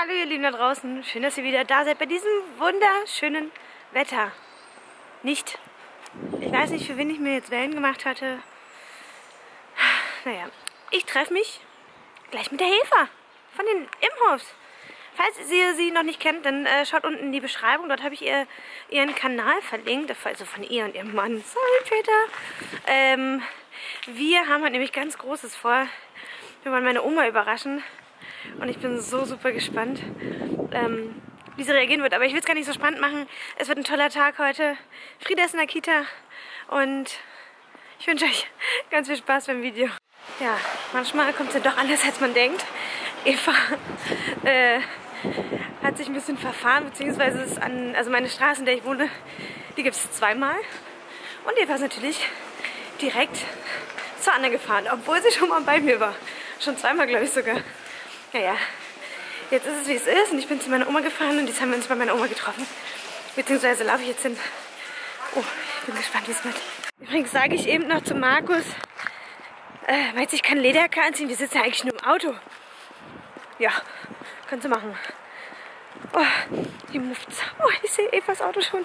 Hallo ihr Lieben da draußen, schön, dass ihr wieder da seid bei diesem wunderschönen Wetter. Nicht, ich weiß nicht, für wen ich mir jetzt Wellen gemacht hatte. Naja, ich treffe mich gleich mit der Eva von den Imhoffs. Falls ihr sie noch nicht kennt, dann äh, schaut unten in die Beschreibung. Dort habe ich ihr, ihren Kanal verlinkt. Also von ihr und ihrem Mann. Sorry, Peter. Ähm, wir haben halt nämlich ganz Großes vor. Wir wollen meine Oma überraschen. Und ich bin so super gespannt, ähm, wie sie reagieren wird. Aber ich will es gar nicht so spannend machen. Es wird ein toller Tag heute. Frieda ist in der Kita. Und ich wünsche euch ganz viel Spaß beim Video. Ja, manchmal kommt es ja doch anders, als man denkt. Eva äh, hat sich ein bisschen verfahren, beziehungsweise ist an, also meine Straße, in der ich wohne, die gibt es zweimal. Und Eva ist natürlich direkt zur Anne gefahren, obwohl sie schon mal bei mir war. Schon zweimal, glaube ich sogar. Naja, jetzt ist es wie es ist und ich bin zu meiner Oma gefahren und jetzt haben wir uns bei meiner Oma getroffen. Beziehungsweise laufe ich jetzt hin. Oh, ich bin gespannt, wie es wird. Übrigens sage ich eben noch zu Markus, äh, meinst du, ich kann Lederjacke anziehen? Wir sitzen ja eigentlich nur im Auto. Ja, kannst du machen. Oh, die Mufts. Oh, ich sehe Evas Auto schon.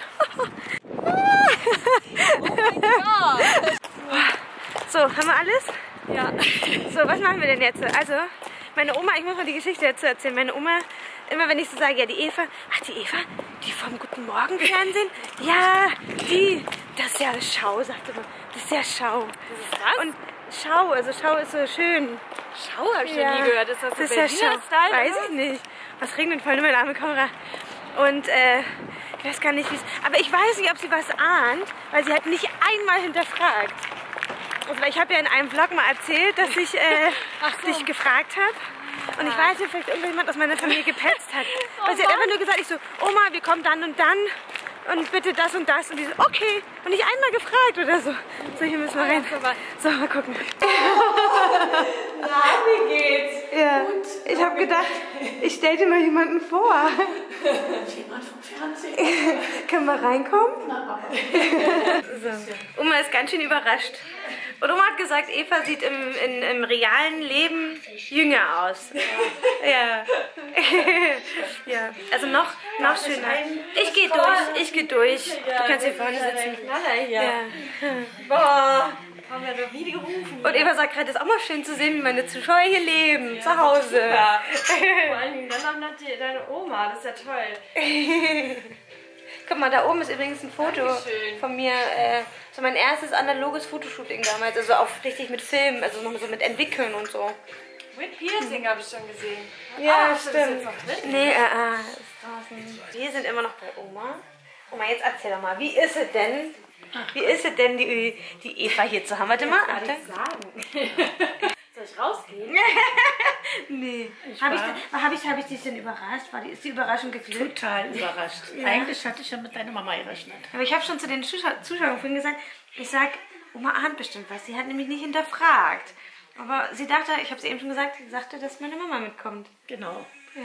so, haben wir alles? Ja. So, was machen wir denn jetzt? Also, meine Oma, ich muss mal die Geschichte dazu erzählen. Meine Oma, immer wenn ich so sage, ja, die Eva, ach, die Eva, die vom Guten Morgen Fernsehen? Ja, die, das ist ja Schau, sagte man. Das ist ja Schau. Das ist was? Und Schau, also Schau ist so schön. Schau, hab ich Ja. noch nie gehört. Ist das so Das ist ja Schau. Style? Weiß ich nicht. Was regnet voll nur meine arme Kamera. Und äh, ich weiß gar nicht, wie es. Aber ich weiß nicht, ob sie was ahnt, weil sie hat nicht einmal hinterfragt. Also, ich habe ja in einem Vlog mal erzählt, dass ich äh, so. dich gefragt habe. Und ich weiß nicht, vielleicht irgendjemand aus meiner Familie gepetzt hat. Oh Weil sie hat einfach nur gesagt, ich so, Oma, wir kommen dann und dann und bitte das und das. Und die so, okay. Und nicht einmal gefragt oder so. So, hier müssen wir rein. So, mal gucken. Na, wie geht's? Ja, ich habe gedacht, ich stell dir mal jemanden vor. Jemand vom Fernsehen? Können wir reinkommen? so. Oma ist ganz schön überrascht. Und Oma hat gesagt, Eva sieht im, in, im realen Leben jünger aus. Ja. ja. Also noch, noch schöner. Ich gehe durch, ich gehe durch. Du kannst hier vorne sitzen. Ja. Boah, haben wir doch nie gerufen. Und Eva sagt gerade, es ist auch mal schön zu sehen, wie meine Zuschauer hier leben, zu Hause. Ja. Vor allen Dingen dann noch deine Oma, das ist ja toll. Guck mal, da oben ist übrigens ein Foto Dankeschön. von mir. Äh, so mein erstes analoges Fotoshooting damals. Also auch richtig mit Film, also noch so mit Entwickeln und so. With Piercing habe ich schon gesehen. Ja, Ah, stimmt. noch drin? Nee, äh, äh, ist draußen. Wir sind immer noch bei Oma. Oma, jetzt erzähl doch mal, wie ist es denn? Wie ist es denn, die, die Eva hier zu haben? Warte mal, Kann ich sagen. Soll ich rausgehen? Nee. Habe ich, hab ich, hab ich dich denn überrascht? War die, ist die Überraschung geglückt? Total überrascht. Eigentlich hatte ich ja mit deiner Mama gerechnet. Aber ich habe schon zu den Zuschau- Zuschauern vorhin gesagt, ich sag, Oma ahnt bestimmt was. Sie hat nämlich nicht hinterfragt. Aber sie dachte, ich habe es eben schon gesagt, sie sagte, dass meine Mama mitkommt. Genau. Ja.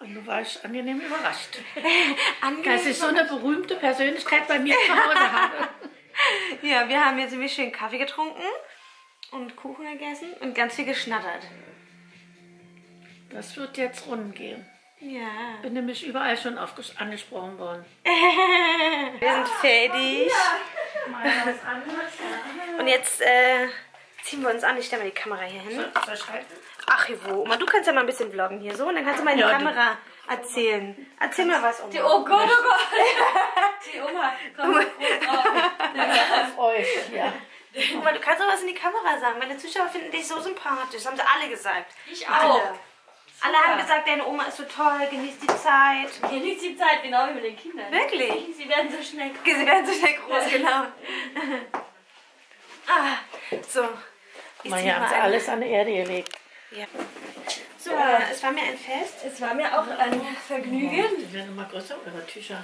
Und du warst angenehm überrascht, Angenehm. dass ich so eine berühmte Persönlichkeit bei mir zu Hause habe. Ja, wir haben jetzt nämlich schön Kaffee getrunken und Kuchen gegessen und ganz viel geschnattert. Das wird jetzt runden gehen. Ja. Bin nämlich überall schon angesprochen worden. Wir sind fertig. Und jetzt äh, ziehen wir uns an. Ich stelle mal die Kamera hier hin. Soll ich halten? Ach, wo? Oma, du kannst ja mal ein bisschen vloggen hier so und dann kannst du mal in die Ja, Kamera erzählen. Erzähl mal was, Oma. Die, oh Gott, oh Gott. Die Oma froh drauf. Auf euch, ja. Oma, du kannst doch was in die Kamera sagen. Meine Zuschauer finden dich so sympathisch. Das haben sie alle gesagt. Ich auch. Alle. Alle haben gesagt, deine Oma ist so toll, genießt die Zeit. Genießt die Zeit, genau wie mit den Kindern. Wirklich? Sie werden so schnell Sie werden so schnell groß, genau. ah, so. Ich haben sie alles an die Erde gelegt. Ja. So, äh, es war mir ein Fest. Es war mir auch ein Vergnügen. Die werden immer größer, eure Tücher.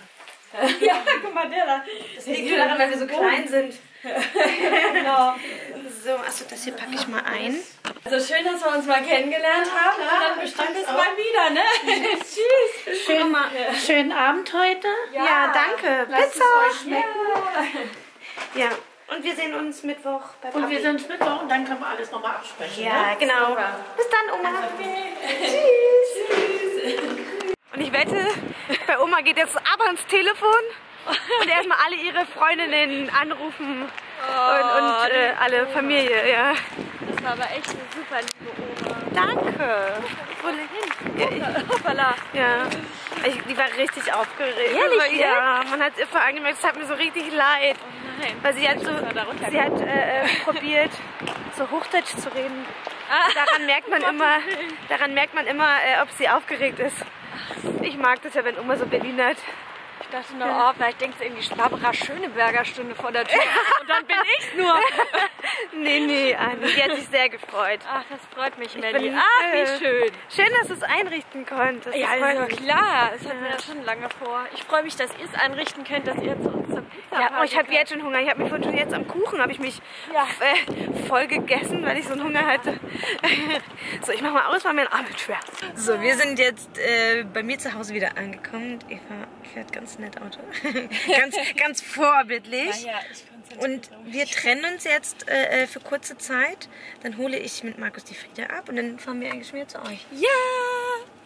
Ja, guck mal, der da. Das liegt nur daran, weil wir so klein sind. Genau. So, achso, das hier packe ich mal ein. Also schön, dass wir uns mal kennengelernt haben. Und dann bestimmt bis mal wieder, ne? Tschüss. Schön mal. Schönen Abend heute. Ja, danke. Lasst es Pizza. euch schmecken. Ja, und wir sehen uns Mittwoch bei Papi. Und wir sind Mittwoch und dann können wir alles nochmal absprechen. Ja, Ne? genau. Super. Bis dann, Oma. Tschüss. Oma geht jetzt ab ans Telefon und erstmal alle ihre Freundinnen anrufen und, und äh, alle Familie, ja. Das war aber echt eine super liebe Oma. Danke. Wo hin? Ja, ich, Hoppala. ja. Ich, die war richtig aufgeregt. Ehrlich Aber, Ja, man hat ihr voll angemerkt, es hat mir so richtig leid. Nein. Weil sie hat so, sie hat äh, äh, probiert, so Hochdeutsch zu reden. Ah. Daran merkt man immer, daran merkt man immer, äh, ob sie aufgeregt ist. Ich mag das ja, wenn Oma so Berlinert. Ich dachte nur, oh, vielleicht denkt sie irgendwie Barbara Schöneberger Stunde vor der Tür. Und dann bin ich nur. Nee, nee, Anni, die hat sich sehr gefreut. Ach, das freut mich, Melli. Ach, wie schön. Schön, dass du es einrichten konntest. Ja, also klar. Das hatten wir ja schon lange vor. Ich freue mich, dass ihr es einrichten könnt, dass ihr zu uns Ja, oh, ich habe jetzt schon Hunger. Ich habe mich vorhin schon jetzt am Kuchen habe ich mich Ja. äh, voll gegessen, weil ich so einen Hunger hatte. so, ich mach mal aus, weil mein Arm wird schwer. So, wir sind jetzt äh, bei mir zu Hause wieder angekommen. Eva fährt ganz nett Auto. ganz, ganz vorbildlich. Ja, ich konzentriere Und wir trennen uns jetzt äh, äh, für kurze Zeit. Dann hole ich mit Markus die Frieda ab und dann fahren wir eigentlich schon wieder zu euch. Ja!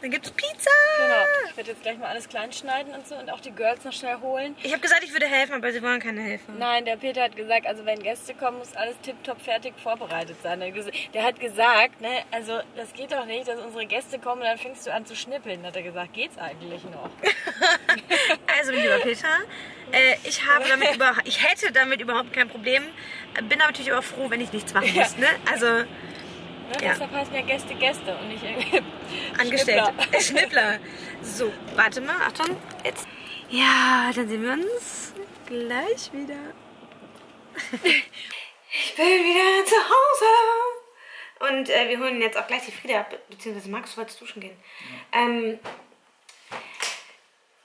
Dann gibt's Pizza. Genau. Ich werde jetzt gleich mal alles klein schneiden und so und auch die Girls noch schnell holen. Ich habe gesagt, ich würde helfen, aber sie wollen keine helfen. Nein, der Peter hat gesagt, also wenn Gäste kommen, muss alles tipptopp fertig vorbereitet sein. Der hat gesagt, ne, also das geht doch nicht, dass unsere Gäste kommen und dann fängst du an zu schnippeln. Hat er gesagt, geht's eigentlich noch? Also, lieber Peter, äh, ich, habe damit über, ich hätte damit überhaupt kein Problem. Bin aber natürlich aber froh, wenn ich nichts machen muss. Ne? Also, Ne? Ja. Deshalb heißen ja Gäste Gäste und nicht irgendwie angestellt. Schnippler. Schnippler. So, warte mal, Achtung. Jetzt. Ja, dann sehen wir uns gleich wieder. Ich bin wieder zu Hause. Und äh, wir holen jetzt auch gleich die Frieda ab, beziehungsweise Markus wollte duschen gehen. Ähm,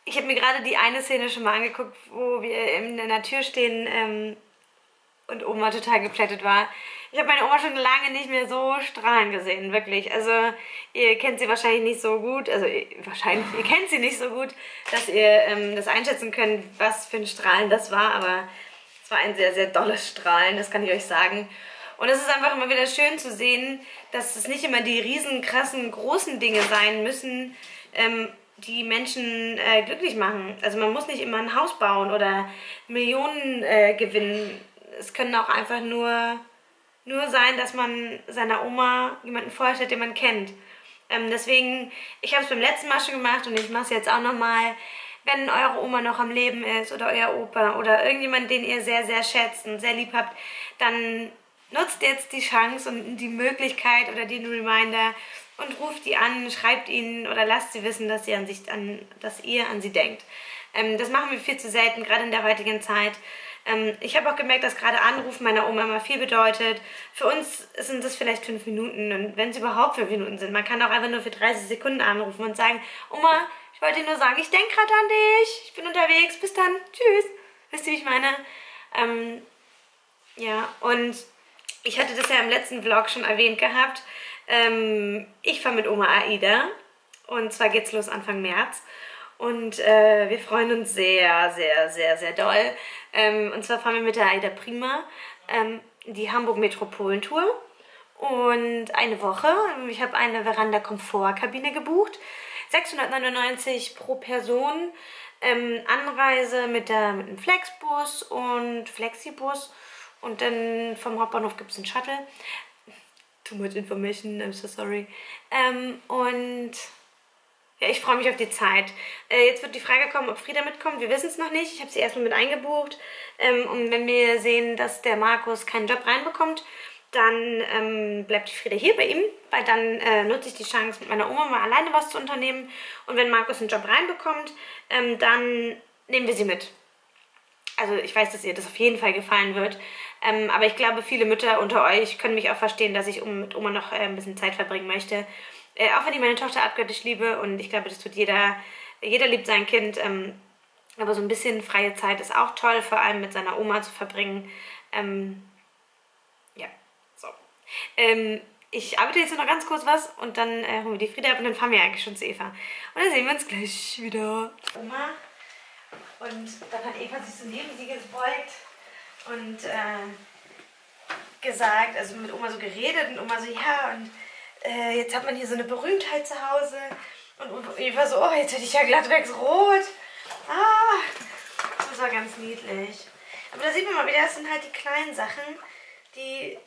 ich habe mir gerade die eine Szene schon mal angeguckt, wo wir in der Tür stehen ähm, und Oma total geplättet war. Ich habe meine Oma schon lange nicht mehr so strahlen gesehen, wirklich. Also ihr kennt sie wahrscheinlich nicht so gut, also wahrscheinlich, ihr kennt sie nicht so gut, dass ihr ähm, das einschätzen könnt, was für ein Strahlen das war, aber es war ein sehr, sehr dolles Strahlen, das kann ich euch sagen. Und es ist einfach immer wieder schön zu sehen, dass es nicht immer die riesen, krassen, großen Dinge sein müssen, ähm, die Menschen äh, glücklich machen. Also man muss nicht immer ein Haus bauen oder Millionen äh, gewinnen. Es können auch einfach nur, nur sein, dass man seiner Oma jemanden vorstellt, den man kennt. Ähm, deswegen, ich habe es beim letzten Mal schon gemacht und ich mache es jetzt auch nochmal. Wenn eure Oma noch am Leben ist oder euer Opa oder irgendjemand, den ihr sehr, sehr schätzt und sehr lieb habt, dann nutzt jetzt die Chance und die Möglichkeit oder den Reminder und ruft die an, schreibt ihnen oder lasst sie wissen, dass, sie an sich, an, dass ihr an sie denkt. Ähm, das machen wir viel zu selten, gerade in der heutigen Zeit. Ähm, ich habe auch gemerkt, dass gerade Anrufen meiner Oma immer viel bedeutet. Für uns sind das vielleicht fünf Minuten und wenn es überhaupt fünf Minuten sind. Man kann auch einfach nur für 30 Sekunden anrufen und sagen, Oma, ich wollte dir nur sagen, ich denke gerade an dich, ich bin unterwegs, bis dann, tschüss. Wisst ihr, wie ich meine? Ähm, ja, und ich hatte das ja im letzten Vlog schon erwähnt gehabt. Ähm, ich fahre mit Oma Aida und zwar geht's los Anfang März. Und äh, wir freuen uns sehr, sehr, sehr, sehr doll. Ähm, und zwar fahren wir mit der Aida Prima ähm, die Hamburg Metropolentour. Und eine Woche. Ich habe eine Veranda-Komfortkabine gebucht. 699 pro Person. Ähm, Anreise mit, der, mit einem Flexbus und Flexibus. Und dann vom Hauptbahnhof gibt es einen Shuttle. Too much information, I'm so sorry. Ähm, und ja, ich freue mich auf die Zeit. Äh, jetzt wird die Frage kommen, ob Frieda mitkommt. Wir wissen es noch nicht. Ich habe sie erstmal mit eingebucht. Ähm, und wenn wir sehen, dass der Markus keinen Job reinbekommt, dann ähm, bleibt die Frieda hier bei ihm, weil dann äh, nutze ich die Chance, mit meiner Oma mal alleine was zu unternehmen. Und wenn Markus einen Job reinbekommt, ähm, dann nehmen wir sie mit. Also ich weiß, dass ihr das auf jeden Fall gefallen wird. Ähm, aber ich glaube, viele Mütter unter euch können mich auch verstehen, dass ich mit Oma noch äh, ein bisschen Zeit verbringen möchte. Äh, auch wenn ich meine Tochter abgöttisch liebe und ich glaube, das tut jeder. Jeder liebt sein Kind. Ähm, aber so ein bisschen freie Zeit ist auch toll, vor allem mit seiner Oma zu verbringen. Ähm, ja, so. Ähm, ich arbeite jetzt noch ganz kurz was und dann äh, holen wir die Frieda ab und dann fahren wir eigentlich schon zu Eva. Und dann sehen wir uns gleich wieder. Oma. Und dann hat Eva sich so neben sie gebeugt und äh, gesagt, also mit Oma so geredet und Oma so, ja, und äh, jetzt hat man hier so eine Berühmtheit zu Hause. Und Eva so, oh, jetzt hätte ich ja glatt rot. Ah, das auch ganz niedlich. Aber da sieht man mal wieder, das sind halt die kleinen Sachen, die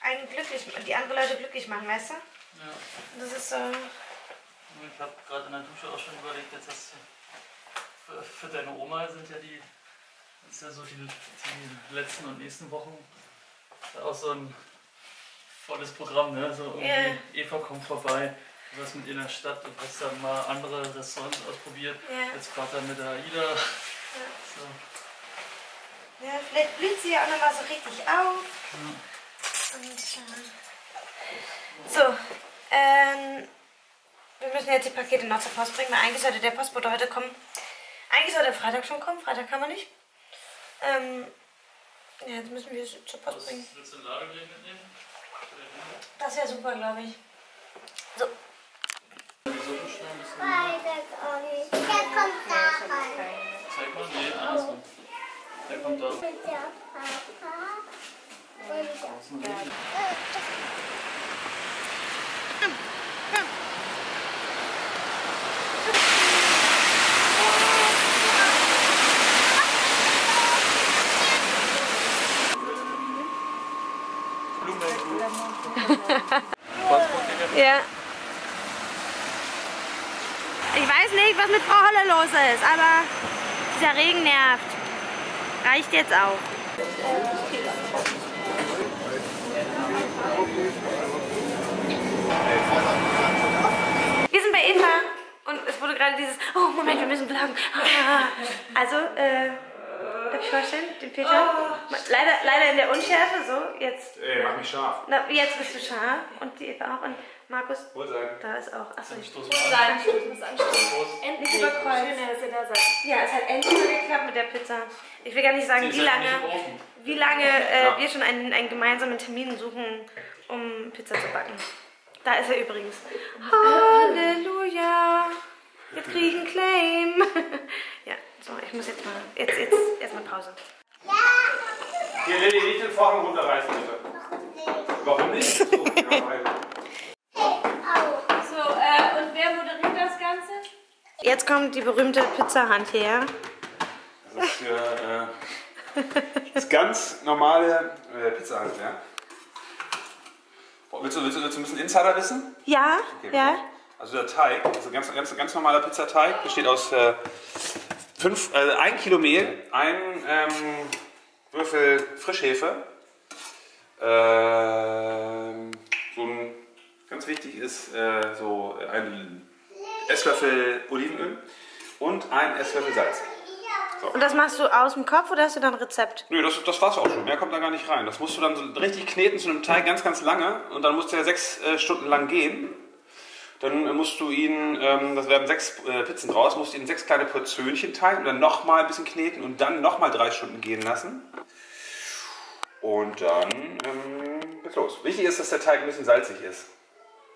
einen glücklich, die andere Leute glücklich machen, weißt du? Ja. Das ist so. Ich habe gerade in der Dusche auch schon überlegt, jetzt hast du für, für deine Oma sind ja die, ist ja so die, die letzten und nächsten Wochen auch so ein volles Programm, ne? So irgendwie Ja. Eva kommt vorbei, du warst mit ihr in der Stadt und hast dann mal andere Restaurants ausprobiert. Ja. Jetzt Vater mit der Aida. So. Ja, vielleicht blüht sie ja auch nochmal so richtig auf. Und, äh, so, ähm, wir müssen jetzt die Pakete noch zur Post bringen, weil eigentlich sollte der Postbote heute kommen. Eigentlich sollte er Freitag schon kommen, Freitag kann man nicht. Ähm, ja, jetzt müssen wir es zur Post Was bringen. willst du ein Ladegerät mitnehmen? Das wäre super, glaube ich. So. Der kommt da rein. Zeig mal, nee, andersrum. Der kommt da. Der Papa. Und der Außen Ja. Ich weiß nicht, was mit Los ist, aber dieser Regen nervt. Reicht jetzt auch. Wir sind bei Eva und es wurde gerade dieses, oh Moment, wir müssen vloggen. Ah. Also, äh, darf ich vorstellen, den Peter? Leider, leider in der Unschärfe, so, jetzt. Ey, mach mich scharf. Na, jetzt bist du scharf und die Eva auch. Und Markus, Wohl sein. da ist auch. Achso, ich Stoß Muss mal an. sein, ich muss anstoßen. Prost. Nicht überkreuzt. Schön, dass ihr da seid. Ja, es hat endlich mal geklappt mit der Pizza. Ich will gar nicht sagen, wie halt lange, nicht wie lange äh, Ja. wir schon einen, einen gemeinsamen Termin suchen, um Pizza zu backen. Da ist er übrigens. Halleluja! Jetzt kriege ich einen Claim. ja, so, ich muss jetzt mal. Jetzt, jetzt erstmal Pause. Hier, Lilly, nicht den Vorhang runterreißen, bitte. Warum nicht? Ja, weil- So, äh, und wer moderiert das Ganze? Jetzt kommt die berühmte Pizzahand her. Das ist äh, das ganz normale äh, Pizza halt, ja. Boah, Willst du, willst, du, willst du ein bisschen Insider wissen? Ja, Okay, ja. Also der Teig, also ganz, ganz, ganz normaler Pizzateig, besteht aus äh, fünf, äh, ein Kilo Mehl, ein ähm, Würfel Frischhefe, ähm, so ein, ganz wichtig ist äh, so ein Esslöffel Olivenöl und ein Esslöffel Salz. Und das machst du aus dem Kopf oder hast du dann ein Rezept? Nö, das, das war's auch schon. Mehr kommt da gar nicht rein. Das musst du dann so richtig kneten zu einem Teig ganz, ganz lange und dann muss der sechs äh, Stunden lang gehen. Dann musst du ihn, ähm, das werden sechs äh, Pizzen draus, musst du ihn in sechs kleine Portionchen teilen und dann nochmal ein bisschen kneten und dann nochmal drei Stunden gehen lassen. Und dann ähm, geht's los. Wichtig ist, dass der Teig ein bisschen salzig ist.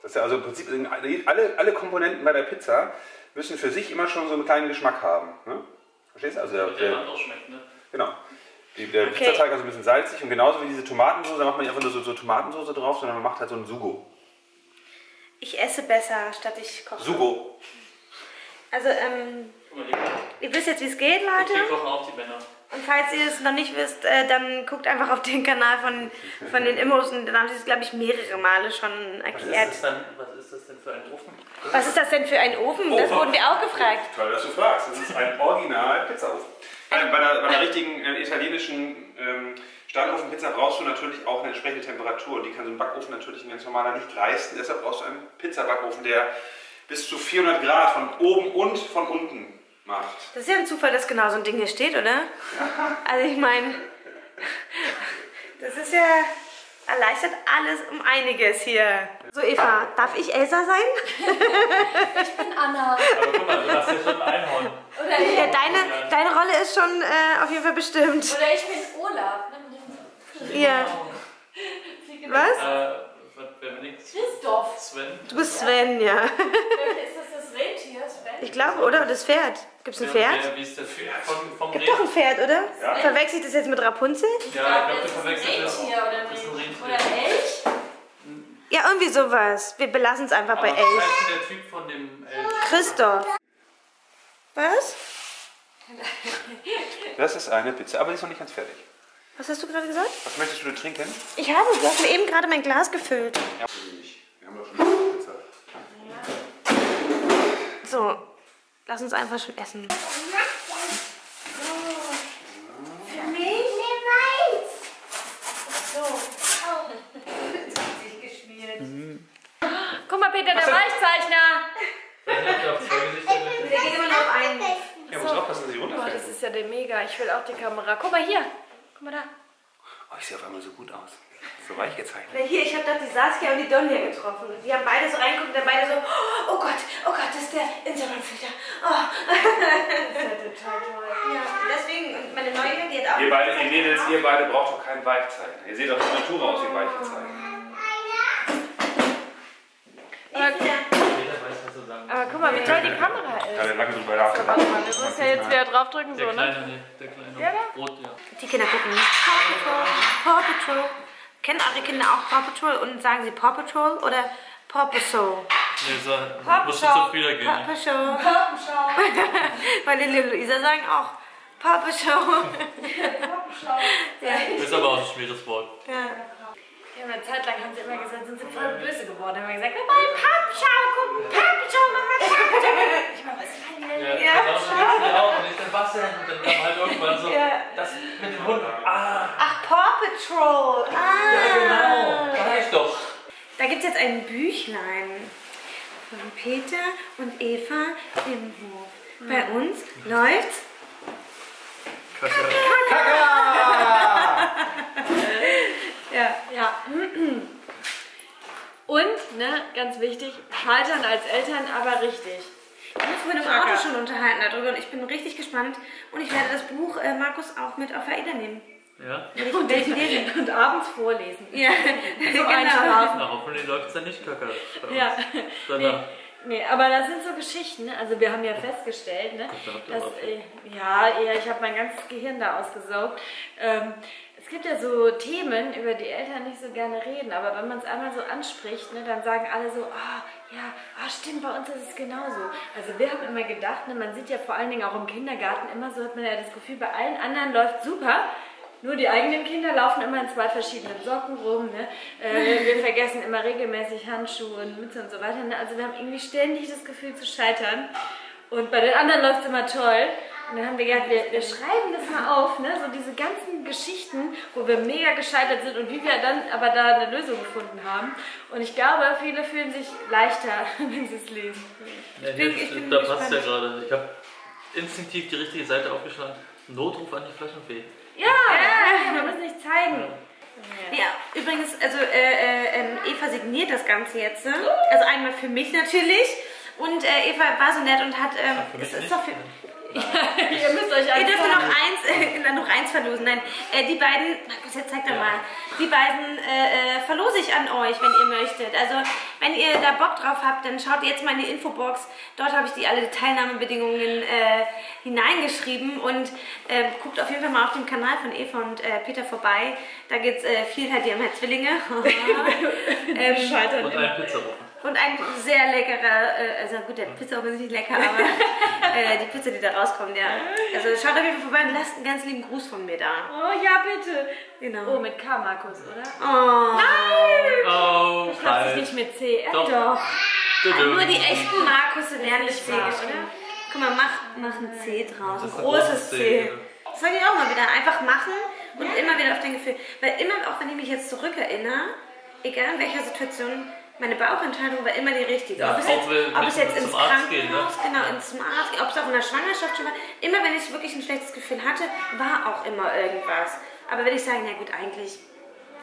Dass er also im Prinzip alle, alle Komponenten bei der Pizza müssen für sich immer schon so einen kleinen Geschmack haben. Ne? Verstehst du? Also der, Der der, schmeckt, ne? Genau. Die, der Okay. Pizzateig ist also ein bisschen salzig und genauso wie diese Tomatensoße, da macht man nicht einfach nur so, so Tomatensoße drauf, sondern man macht halt so ein Sugo. Ich esse besser, statt ich koche. Sugo. Also, ähm, Guck mal, hier, ihr wisst jetzt, wie es geht, Leute. hier kochen auch die Männer. Und falls ihr es noch nicht wisst, äh, dann guckt einfach auf den Kanal von, von den Immos und dann haben sie es, glaube ich, mehrere Male schon Was ist, erklärt. das dann, was ist das denn für ein Ofen? Was ist das denn für ein Ofen? Das wurden wir auch gefragt. Toll, dass du fragst. Das ist ein original Pizzaofen. Bei, einer, bei einer richtigen äh, italienischen ähm, Standofenpizza brauchst du natürlich auch eine entsprechende Temperatur. Und die kann so ein Backofen natürlich ein ganz normaler nicht leisten. Deshalb brauchst du einen Pizzabackofen, der bis zu 400 Grad von oben und von unten macht. Das ist ja ein Zufall, dass genau so ein Ding hier steht, oder? Also ich meine, das ist ja erleichtert alles um einiges hier. So Eva, darf ich Elsa sein? Anna. Aber guck mal, du hast ja schon ein Einhorn. Oder ich, Ja, deine, deine Rolle ist schon äh, auf jeden Fall bestimmt. oder ich bin Olaf. Ne? dem Ja. Was? Äh, bin ich? Christoph. Sven? Du bist Sven, ja. Ist das das Rentier, Sven? Ich glaube, oder? Das Pferd. Gibt es ein Pferd? Wer, wie ist der Pferd vom, vom Gibt doch ein Pferd, oder? Ja. Verwechsel ich das jetzt mit Rapunzel? Ja, ich glaube, du das ist ein verwechselst das. Rentier oder Das ist ein nicht? Rentier. Oder ein Elch? Ja, irgendwie sowas. Wir belassen es einfach bei Aber Elch. was heißt der Typ von dem Elch? Christoph. Was? Das ist eine Pizza, aber die ist noch nicht ganz fertig. Was hast du gerade gesagt? Was möchtest du denn trinken? Ich habe, du hast mir eben gerade mein Glas gefüllt. Ja, wir haben doch schon Pizza. So, lass uns einfach schon essen. Nee, weiß. Guck mal, Peter, der Weichzeichner. Der geht immer nur auf einen. Ja, muss aufpassen, dass sie Boah, runterfällt. das ist ja der Mega. Ich will auch die Kamera. Guck mal hier. Guck mal da. Oh, ich sehe auf einmal so gut aus. So weich gezeichnet. Weil hier, ich habe dort die Saskia und die Donja getroffen. Die haben beide so reingeguckt und dann beide so, oh Gott, oh Gott, das ist der Instagram-Filter. Oh. Das ist ja total toll. Ja, deswegen, meine Neue, die hat auch... Ihr beide, ihr Mädels, ihr beide braucht doch keinen Weichzeichner. Ihr seht doch die Natur aus wie er sagen aber guck mal, wie toll die Kamera ist. habe lange drüber Warte nachgedacht. mal, du musst ja jetzt wieder draufdrücken, Der so, ne? kleine, nee, der kleine. Ja, da? Rot, ja. Die Kinder gucken Paw Patrol, Paw Patrol. Kennen eure Kinder auch Paw Patrol und sagen sie Paw Patrol oder Paw Patrol? Nee, so, musst du zu früher gehen. Paw Patrol. Weil Lili und Luisa sagen auch Paw Patrol. Das ist aber auch ein schweres Wort. Ja, eine Zeit lang haben sie immer gesagt, sind sie voll böse geworden. Haben wir gesagt, wir wollen Pappschau gucken, Pappschau, Mama, Pappschau. Ich mal, was denn? Ja, genau so geht's mir auch. Und ich dann, was denn? Und dann kam halt irgendwann so, das mit dem Hund. Ah, Ach, Paw Patrol. Ah. ja genau, weiß ich doch. Da gibt es jetzt ein Büchlein von Peter und Eva im Hof. Bei uns läuft's. Ja. Ja. Und, ne, ganz wichtig, scheitern als Eltern aber richtig. Wir haben uns vorhin im Auto schon unterhalten darüber und ich bin richtig gespannt. Und ich werde das Buch äh, Markus auch mit auf AIDA nehmen. Ja, ich, werde ich lesen. Und abends vorlesen. Ja, genau. Einschlafen. na hoffentlich läuft es dann nicht kacke. bei uns. Ja. Sondern, Nee, aber das sind so Geschichten, ne? also wir haben ja festgestellt, ne, da dass, äh, ja, ja, ich habe mein ganzes Gehirn da ausgesaugt. Ähm, gibt ja so Themen, über die Eltern nicht so gerne reden, aber wenn man es einmal so anspricht, ne, dann sagen alle so, ah, ja, ah, stimmt, bei uns ist es genauso. Also wir haben immer gedacht, ne, man sieht ja vor allen Dingen auch im Kindergarten immer so, hat man ja das Gefühl, bei allen anderen läuft super. Nur die eigenen Kinder laufen immer in zwei verschiedenen Socken rum. Ne? Äh, wir vergessen immer regelmäßig Handschuhe und Mütze und so weiter. Ne? Also wir haben irgendwie ständig das Gefühl zu scheitern. Und bei den anderen läuft es immer toll. Und dann haben wir gedacht, wir, wir schreiben das mal auf, ne? so diese ganzen Geschichten, wo wir mega gescheitert sind und wie wir dann aber da eine Lösung gefunden haben. Und ich glaube, viele fühlen sich leichter, wenn sie es lesen. ja, bin- jetzt, da passt ja gerade. Ich habe instinktiv die richtige Seite aufgeschlagen. Notruf an die Flaschenfee. Ja, ja, wir müssen nicht zeigen. Ja, übrigens, also äh, äh, ähm, Eva signiert das Ganze jetzt. Ne? Also einmal für mich natürlich. Und äh, Eva war so nett und hat. Ähm, Für mich ist nicht. doch für, Ihr müsst euch Ihr dürft noch eins, äh, noch eins verlosen. Nein, äh, die beiden, Markus, jetzt zeig doch mal. Die beiden äh, äh, verlose ich an euch, wenn ihr möchtet. Also, wenn ihr da Bock drauf habt, dann schaut jetzt mal in die Infobox. Dort habe ich die alle Teilnahmebedingungen äh, hineingeschrieben und äh, guckt auf jeden Fall mal auf dem Kanal von Eva und äh, Peter vorbei. Da gibt es äh, viel halt, die haben halt Zwillinge. ähm. Und einen Pizzaofen. Und ein sehr leckerer, äh, also gut, der Pizza ist nicht lecker, aber äh, die Pizza, die da rauskommt, ja. Also schaut auf jeden Fall vorbei und lasst einen ganz lieben Gruß von mir da. Oh ja, bitte. Genau. Oh, mit K, Markus, oder? Oh, Oh, Schreibst du falsch. nicht mit C? Doch. doch. Tudum. Nur die echten Markus lernen mit C geschrieben. Guck mal, mach, mach ein C draus. Ein großes C. C. Das sage ich auch mal wieder. Einfach machen und immer wieder auf dein Gefühl. Weil immer, auch wenn ich mich jetzt zurückerinnere, egal in welcher Situation, meine Bauchentscheidung war immer die richtige. Ja, ob es auch jetzt, ob es jetzt ins Krankenhaus, gehen, ne? genau, ins zum Arzt, ob es auch in der Schwangerschaft schon war. Immer wenn ich wirklich ein schlechtes Gefühl hatte, war auch immer irgendwas. Aber wenn ich sage, na gut, eigentlich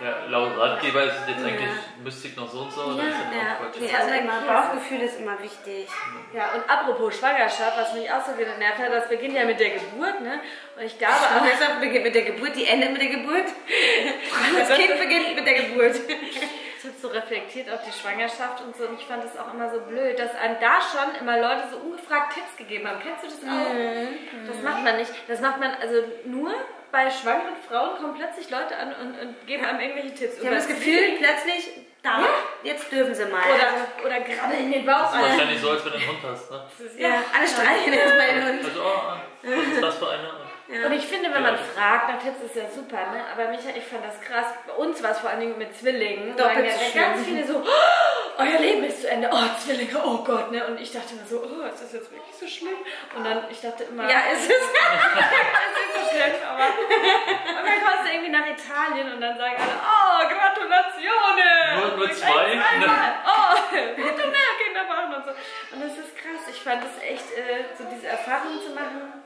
Ja, laut Ratgeber ist es jetzt eigentlich, müsste ich noch so und so. oder ist das Ja, auch Quatsch? nee, also immer, Bauchgefühl ist immer wichtig. Ja, und apropos Schwangerschaft, was mich auch so wieder nervt hat, das beginnt ja mit der Geburt, ne? Und ich glaube aber, es beginnt mit der Geburt, die endet mit der Geburt. Das Kind beginnt mit der Geburt. so reflektiert auf die Schwangerschaft und so. Und ich fand es auch immer so blöd, dass einem da schon immer Leute so ungefragt Tipps gegeben haben. Kennst du das auch? Das macht man nicht. Das macht man also nur bei schwangeren Frauen kommen plötzlich Leute an und, und geben einem irgendwelche Tipps. Ich habe das Gefühl, plötzlich, da, jetzt dürfen sie mal. Oder, oder gerade in den Bauch. Das ist wahrscheinlich so, als wenn du einen Hund hast. Ne? ja, alle streicheln jetzt mal den Hund. Also, oh, was ist das für eine? Und ich finde, wenn man fragt nach Tipps, ist ja super, ne? Aber Micha, ich fand das krass. Bei uns war es vor allen Dingen mit Zwillingen. Doppelt Waren ja so ganz viele so, oh, euer Leben ist zu Ende. Oh, Zwillinge, oh Gott, ne? Und ich dachte immer so, oh, ist das jetzt wirklich so schlimm? Und dann, ich dachte immer, Ja, ist es. es ist so schlimm, aber. Und dann kommst du irgendwie nach Italien und dann sagen alle, oh, Gratulationen! Nur- nur Und zwei? zweimal, Oh, bitte mehr Kinder machen und so. Und das ist krass. Ich fand es echt, äh, so diese Erfahrung zu machen.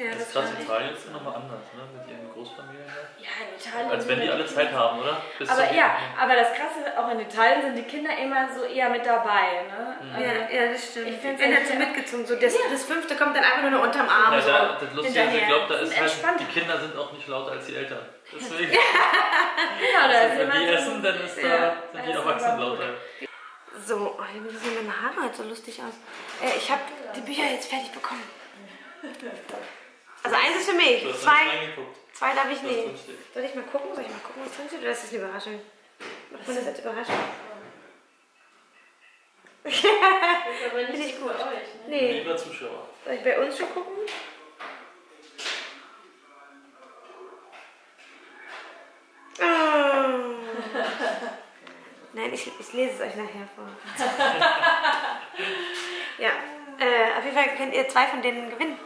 Ja, Das ist krass, in Italien ist es nochmal anders, ne? Mit ihren Großfamilien. Ja, in Italien. Als wenn die alle Zeit haben, oder? Bis Aber ja, aber das Krasse, auch in Italien sind die Kinder immer so eher mit dabei. Ne? Also, Ja, ja, das stimmt. Ich bin echt- dazu mitgezogen. So das, das fünfte kommt dann einfach nur noch unterm Arm. Ja, so da, das Lustige ist, ich glaube, da ist halt, entspannt. die Kinder sind auch nicht lauter als die Eltern. Deswegen, Genau, da ist wenn die so- essen, dann ist da, Ja, sind die Erwachsenen lauter. So, oh, hier sehen meine Haare halt so lustig aus. Äh, ich habe die Bücher jetzt fertig bekommen. Also eins ist für mich. Du hast Zwei, nicht zwei darf ich drinsteht. Soll ich mal gucken? Soll ich mal gucken, was drin steht? Oder ist das eine Überraschung? Macht man das als Überraschung? aber nicht Finde ich so gut. für euch, ne? Nee. Lieber Zuschauer. Soll ich bei uns schon gucken? Oh. Nein, ich, ich lese es euch nachher vor. ja, äh, auf jeden Fall könnt ihr zwei von denen gewinnen.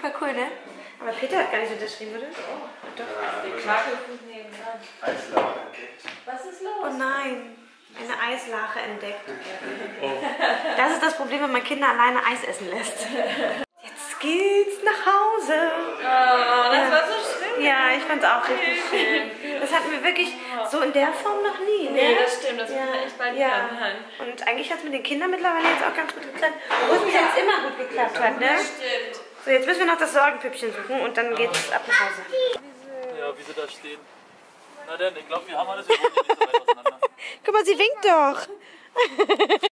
Voll cool, ne? Aber Peter hat gar nicht unterschrieben, oder? Den Kakelfuß nebenan. Was ist los? Oh nein, eine Eislache entdeckt. Oh. Das ist das Problem, wenn man Kinder alleine Eis essen lässt. Jetzt geht's nach Hause. Oh, das war so schlimm. Ja, ich fand's auch richtig schön. Das hatten wir wirklich so in der Form noch nie. Nee, Ne? das stimmt, das Ja, man echt bald ja. anhören. Und eigentlich hat es mit den Kindern mittlerweile jetzt auch ganz gut geklappt. Wo es bis jetzt immer gut geklappt hat, ne? Stimmt. So, jetzt müssen wir noch das Sorgenpüppchen suchen und dann geht's ab nach Hause. Ja, wie sie da stehen. Na denn, ich glaube, wir haben alles, wir wohnen hier nicht so weit auseinander. Guck mal, sie winkt doch.